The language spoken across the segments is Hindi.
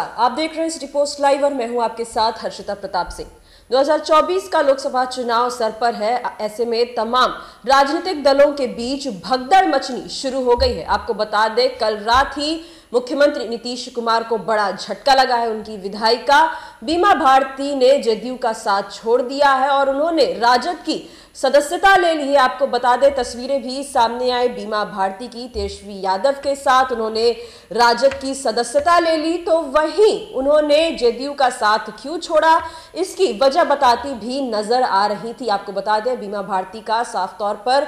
नमस्कार। आप देख रहे हैं सिटी पोस्ट लाइव और मैं हूँ आपके साथ हर्षिता प्रताप सिंह। 2024 का लोकसभा चुनाव सर पर है। ऐसे में तमाम राजनीतिक दलों के बीच भगदड़ मचनी शुरू हो गई है। आपको बता दें, कल रात ही मुख्यमंत्री नीतीश कुमार को बड़ा झटका लगा है उनकी विधायिका बीमा भारती ने जदयू का साथ छोड़ दिया है और उन्होंने राजद की सदस्यता ले ली है। आपको बता दें, तस्वीरें भी सामने आए। बीमा भारती की तेजस्वी यादव के साथ उन्होंने राजद की सदस्यता ले ली तो वहीं उन्होंने जेडीयू का साथ क्यों छोड़ा? इसकी वजह बताती भी नज़र आ रही थी। आपको बता दें, बीमा भारती का साफ़ तौर पर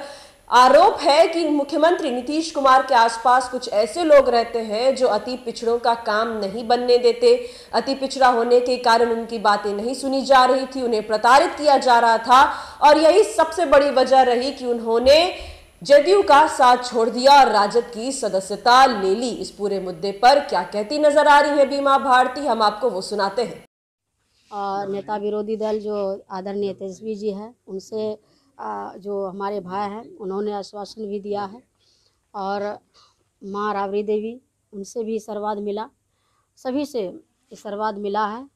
आरोप है कि मुख्यमंत्री नीतीश कुमार के आसपास कुछ ऐसे लोग रहते हैं जो अति पिछड़ों का काम नहीं बनने देते। अति पिछड़ा होने के कारण उनकी बातें नहीं सुनी जा रही थी, उन्हें प्रताड़ित किया जा रहा था और यही सबसे बड़ी वजह रही कि उन्होंने जदयू का साथ छोड़ दिया और राजद की सदस्यता ले ली। इस पूरे मुद्दे पर क्या कहती नज़र आ रही है बीमा भारती? हम आपको वो सुनाते हैं। नेता विरोधी दल जो आदरणीय तेजस्वी जी है, उनसे जो हमारे भाई हैं उन्होंने आश्वासन भी दिया है। और माँ राबड़ी देवी उनसे भी सर्वाद मिला। सभी से सर्वाद मिला है।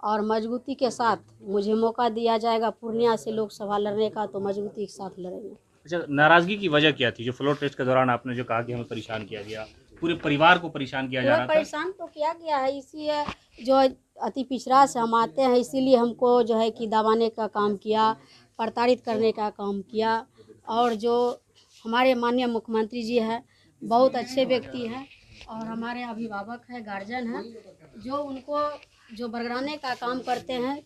और मजबूती के साथ मुझे मौका दिया जाएगा पूर्णिया से लोकसभा लड़ने का तो मजबूती के साथ लड़ेंगे। अच्छा नाराज़गी की वजह क्या थी? जो फ्लोर टेस्ट के दौरान आपने जो कहा कि हमें परेशान किया गया पूरे परिवार को परेशान किया जा रहा था। परेशान तो किया गया है इसी है जो अति पिछड़ा से हम आते हैं इसीलिए हमको जो है कि दबाने का काम किया प्रताड़ित करने का काम किया और जो हमारे माननीय मुख्यमंत्री जी हैं, बहुत अच्छे व्यक्ति हैं और हमारे अभिभावक हैं, गार्जियन हैं, जो उनको, जो बरगराने का काम करते हैं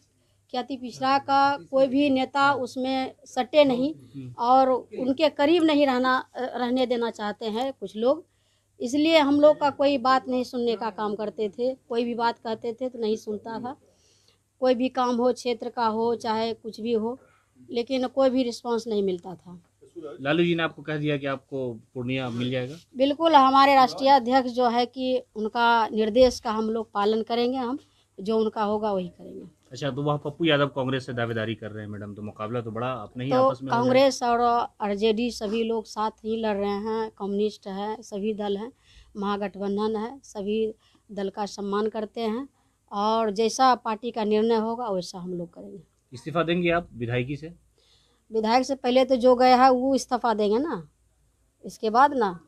अति पिछड़ा का कोई भी नेता उसमें सटे नहीं और उनके करीब नहीं रहना, रहने देना चाहते हैं कुछ लोग। इसलिए हम लोग का कोई बात नहीं सुनने का काम करते थे, कोई भी बात कहते थे तो नहीं सुनता था। कोई भी काम हो, क्षेत्र का हो, चाहे कुछ भी हो लेकिन कोई भी रिस्पांस नहीं मिलता था। लालू जी ने आपको कह दिया कि आपको पूर्णिया मिल जाएगा? बिल्कुल हमारे राष्ट्रीय अध्यक्ष जो है कि उनका निर्देश का हम लोग पालन करेंगे हम जो उनका होगा वही करेंगे। अच्छा तो वह पप्पू यादव कांग्रेस से दावेदारी कर रहे हैं मैडम तो मुकाबला तो बड़ा अपने ही तो आपस में कांग्रेस और आरजेडी सभी लोग साथ ही लड़ रहे हैं कम्युनिस्ट है सभी दल हैं महागठबंधन है सभी दल का सम्मान करते हैं और जैसा पार्टी का निर्णय होगा वैसा हम लोग करेंगे। इस्तीफा देंगे आप विधायकी से? विधायक से पहले तो जो गया है वो इस्तीफा देंगे ना। इसके बाद ना?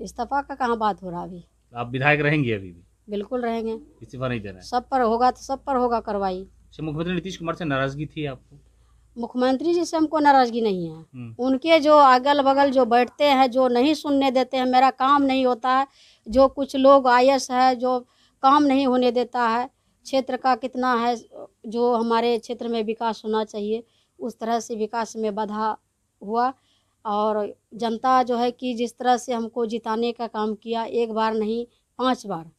इस्तीफा का कहाँ बात हो रहा अभी? आप विधायक रहेंगे अभी भी? बिल्कुल रहेंगे। इस्तीफा नहीं देना सब पर होगा तो सब पर होगा कार्रवाई। अच्छा, मुख्यमंत्री नीतीश कुमार से नाराज़गी थी आपको? मुख्यमंत्री जी से हमको नाराज़गी नहीं है। हम्म। उनके जो अगल बगल जो बैठते हैं जो नहीं सुनने देते हैं मेरा काम नहीं होता है। जो कुछ लोग आयस है जो काम नहीं होने देता है क्षेत्र का कितना है जो हमारे क्षेत्र में विकास होना चाहिए उस तरह से विकास में बाधा हुआ। और जनता जो है कि जिस तरह से हमको जिताने का काम किया एक बार नहीं पाँच बार।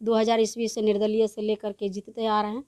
2000 ईस्वी से निर्दलीय से लेकर के जीतते आ रहे हैं।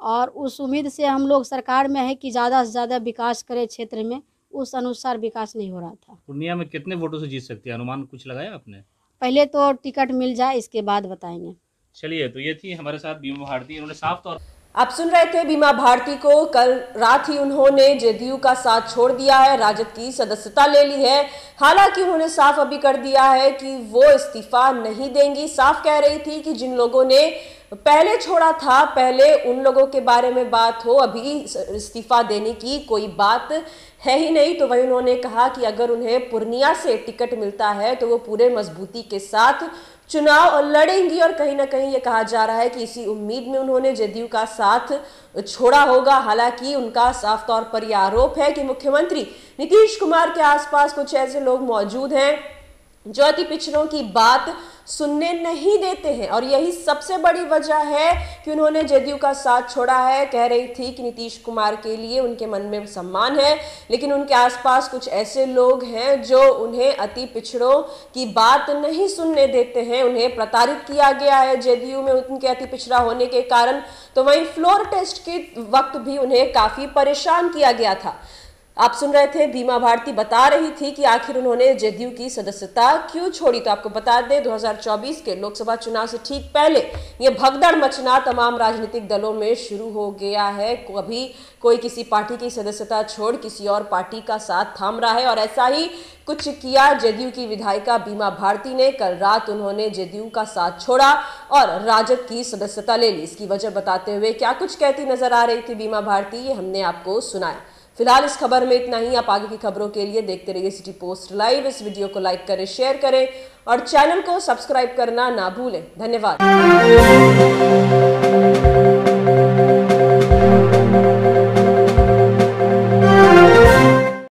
और उस उम्मीद से हम लोग सरकार में है कि ज़्यादा से ज़्यादा विकास करे क्षेत्र में उस अनुसार विकास नहीं हो रहा था। पूर्णिया में कितने वोटों से जीत सकते हैं? अनुमान कुछ लगाया आपने? पहले तो टिकट मिल जाए इसके बाद बताएँगे। चलिए तो ये थी हमारे साथ बीमा भारती। उन्होंने साफ़ तौर आप सुन रहे थे बीमा भारती को। कल रात ही उन्होंने जेडीयू का साथ छोड़ दिया है, राजद की सदस्यता ले ली है। हालाँकि उन्होंने साफ़ अभी कर दिया है कि वो इस्तीफा नहीं देंगी। साफ़ कह रही थी कि जिन लोगों ने पहले छोड़ा था, पहले उन लोगों के बारे में बात हो, अभी इस्तीफा देने की कोई बात है ही नहीं। तो वही उन्होंने कहा कि अगर उन्हें पूर्णिया से टिकट मिलता है तो वो पूरे मजबूती के साथ चुनाव लड़ेंगी और कहीं ना कहीं ये कहा जा रहा है कि इसी उम्मीद में उन्होंने जदयू का साथ छोड़ा होगा। हालाँकि उनका साफ़ तौर पर यह आरोप है कि मुख्यमंत्री नीतीश कुमार के आसपास कुछ ऐसे लोग मौजूद हैं। जो अति पिछड़ों की बात सुनने नहीं देते हैं। और यही सबसे बड़ी वजह है कि उन्होंने जदयू का साथ छोड़ा है। कह रही थी कि नीतीश कुमार के लिए उनके मन में सम्मान है, लेकिन उनके आसपास कुछ ऐसे लोग हैं जो उन्हें अति पिछड़ों की बात नहीं सुनने देते हैं। उन्हें प्रताड़ित किया गया है जदयू में उनके अति पिछड़ा होने के कारण। तो वहीं फ्लोर टेस्ट के वक्त भी उन्हें काफ़ी परेशान किया गया था। आप सुन रहे थे बीमा भारती। बता रही थी कि आखिर उन्होंने जदयू की सदस्यता क्यों छोड़ी? तो आपको बता दें 2024 के लोकसभा चुनाव से ठीक पहले ये भगदड़ मचना तमाम राजनीतिक दलों में शुरू हो गया है। कभी कोई किसी पार्टी की सदस्यता छोड़ किसी और पार्टी का साथ थाम रहा है और ऐसा ही कुछ किया जदयू की विधायिका बीमा भारती ने। कल रात उन्होंने जदयू का साथ छोड़ा और राजद की सदस्यता ले ली। इसकी वजह बताते हुए क्या कुछ कहती नज़र आ रही थी बीमा भारती, ये हमने आपको सुनाया। फ़िलहाल इस खबर में इतना ही। आप आगे की खबरों के लिए देखते रहिए सिटी पोस्ट लाइव। इस वीडियो को लाइक करें, शेयर करें और चैनल को सब्सक्राइब करना ना भूलें। धन्यवाद।